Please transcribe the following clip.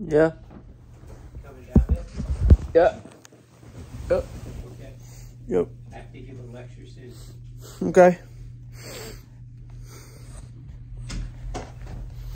Yeah. Coming down? Yeah. Yep. Okay. Yep. I have to give a lecture soon. Okay.